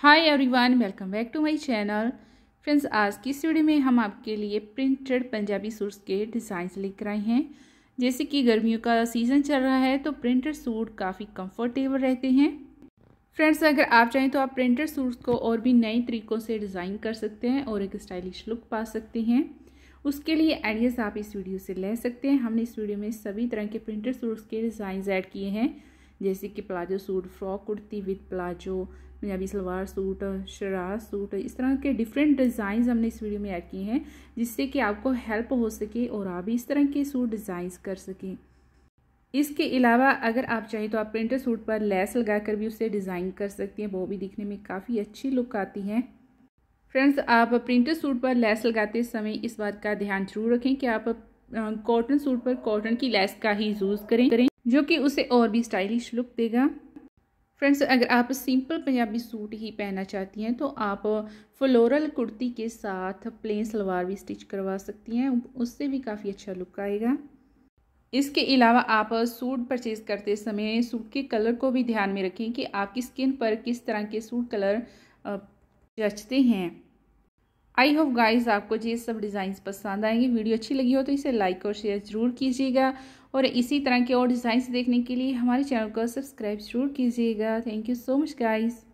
Hi everyone welcome back to my channel friends आज की इस वीडियो में हम आपके लिए प्रिंटेड पंजाबी सूट्स के डिज़ाइंस लेकर आए हैं। जैसे कि गर्मियों का सीज़न चल रहा है तो प्रिंटेड सूट काफ़ी कंफर्टेबल रहते हैं। फ्रेंड्स अगर आप चाहें तो आप प्रिंटेड सूट्स को और भी नए तरीक़ों से डिज़ाइन कर सकते हैं और एक स्टाइलिश लुक पा सकते हैं। उसके लिए आइडियाज़ आप इस वीडियो से ले सकते हैं। हमने इस वीडियो में सभी तरह के प्रिंटेड सूट्स के डिज़ाइन ऐड किए हैं। जैसे कि palazzo suit, frock kurti with palazzo, Punjabi salwar suit sharara suit, इस तरह के डिफरेंट डिज़ाइन हमने इस वीडियो में ऐड किए हैं, जिससे कि आपको हेल्प हो सके और आप इस तरह के सूट डिज़ाइंस कर सकें। इसके अलावा अगर आप चाहें तो आप प्रिंटर सूट पर लेस लगाकर भी उसे डिज़ाइन कर सकती हैं, वो भी दिखने में काफ़ी अच्छी लुक आती है। फ्रेंड्स आप प्रिंटर सूट पर लेस लगाते समय इस बात का ध्यान ज़रूर रखें कि आप कॉटन सूट पर कॉटन की लेस का ही यूज़ करें करें। जो कि उसे और भी स्टाइलिश लुक देगा। फ्रेंड्स अगर आप सिंपल पंजाबी सूट ही पहनना चाहती हैं तो आप फ्लोरल कुर्ती के साथ प्लेन सलवार भी स्टिच करवा सकती हैं। उससे भी काफ़ी अच्छा लुक आएगा। इसके अलावा आप सूट परचेज़ करते समय सूट के कलर को भी ध्यान में रखें कि आपकी स्किन पर किस तरह के सूट कलर जचते हैं। आई होप गाइस आपको ये सब डिज़ाइंस पसंद आएँगे। वीडियो अच्छी लगी हो तो इसे लाइक और शेयर ज़रूर कीजिएगा। और इसी तरह के और डिज़ाइंस देखने के लिए हमारे चैनल को सब्सक्राइब ज़रूर कीजिएगा। Thank you so much guys.